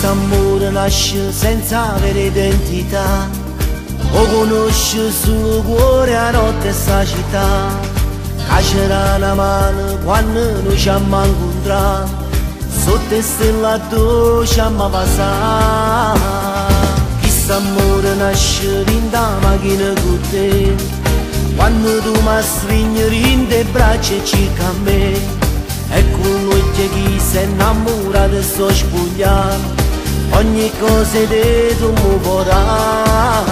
Quest'amore nasce senza avere identità. O conosce sul cuore a notte sta città. Cacerà una mano quando noi ci abbiamo incontrato Sotto stella dolce abbiamo passato Quest'amore nasce in da macchina con te Quando tu mi stringi in te braccia circa a me. E con l'occhio chi si innamorato e sto spogliando ogni cosa di tu mi vorrà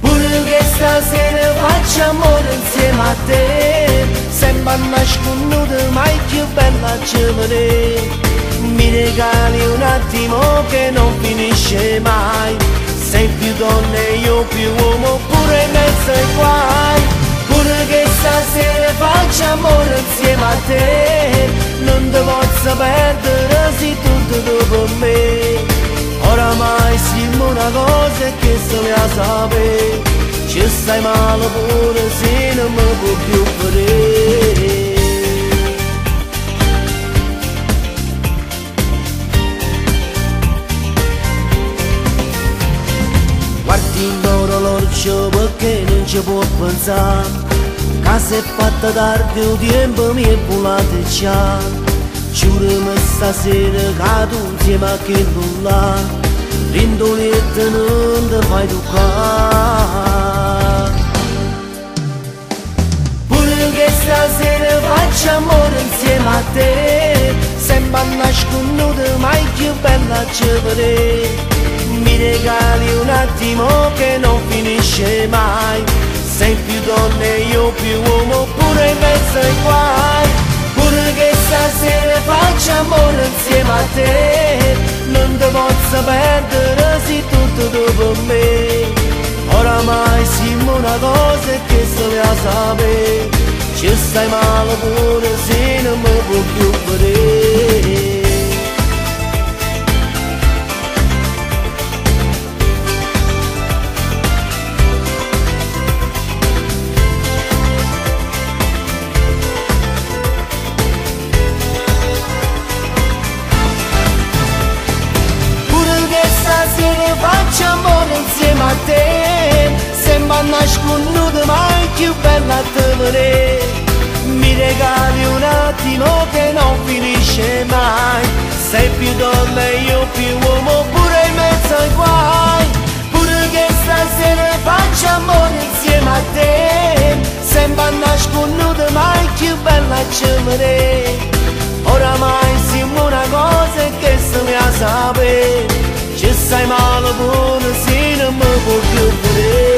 pure che stasera faccio amore insieme a te sembra nasconuto mai più bella giovane. Mi regali un attimo che non finisce mai. Sei più donna e io più uomo pure mezzo ai guai. Pure che stasera faccio amore insieme a te non ti posso azabe Ce să-i mală bună, zină mă buchiu părere Din dorolor ce băche în ce pot pânța Ca se pată dar de udiem bă mie pula de cea Ciură mă sa seră ca dulce ma che nulla Rindul e tână toccare Pure che stasera faccio amore insieme a te Sembra nasconuta mai più bella giovane mi regali un attimo che non finisce mai. Sei più donna e io più uomo pure in mezzo ai guai. Pure che stasera faccio amore insieme a te non ti posso stai male bună zi nu mă bucur părere Se mba nash ku nu dhe ma kju per Sei più donna e io più uomo pure in mezzo ai guai Pure che stasera faccio amore insieme a te Sembra nasconuto mai più bella te Oramai siamo una cosa che se ne sapere ci stai male pure se non mi può più vedere